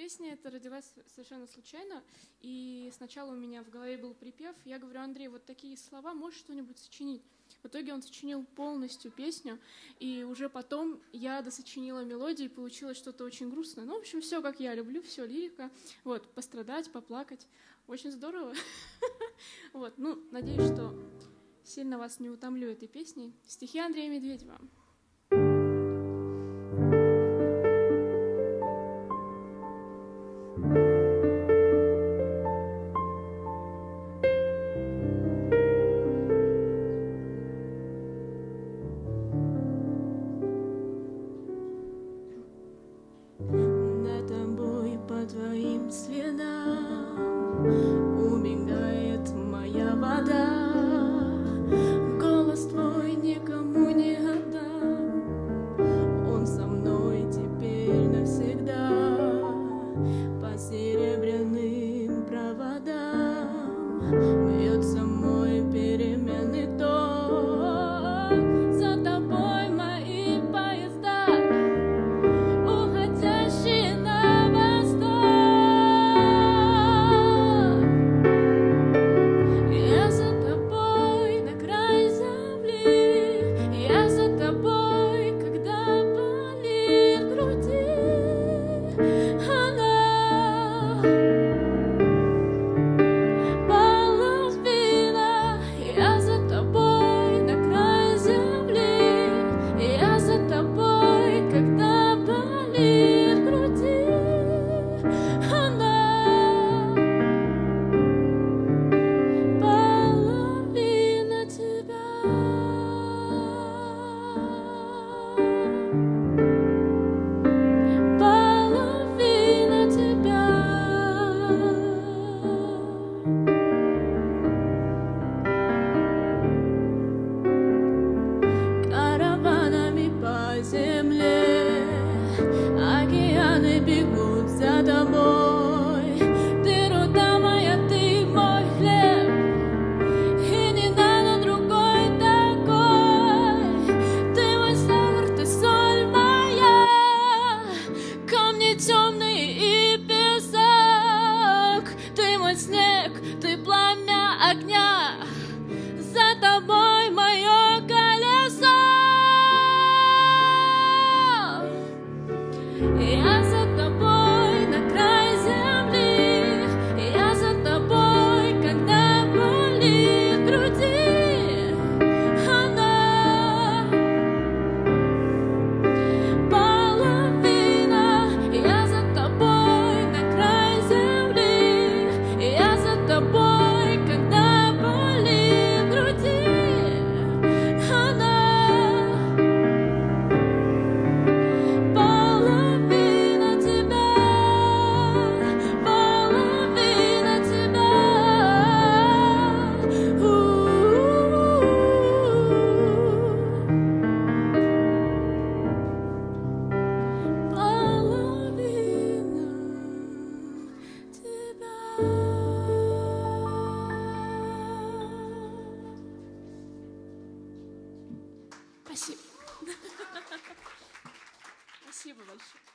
Песня эта родилась совершенно случайно, и сначала у меня в голове был припев. Я говорю, Андрей, вот такие слова, можешь что-нибудь сочинить? В итоге он сочинил полностью песню, и уже потом я досочинила мелодию, и получилось что-то очень грустное. Ну, в общем, все как я люблю, все лирика. Вот, пострадать, поплакать. Очень здорово. Вот, ну, надеюсь, что сильно вас не утомлю этой песней. Стихи Андрея Медведева. твоим светом. m земле. Океаны бегут за тобой. Ты руда моя, ты мой хлеб. И не надо другой такой. Ты мой сахар, ты соль моя. Камни темные и песок. Ты мой снег, ты пламя огня. За тобой It. Спасибо. Спасибо большое.